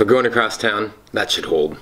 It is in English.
For going across town, that should hold.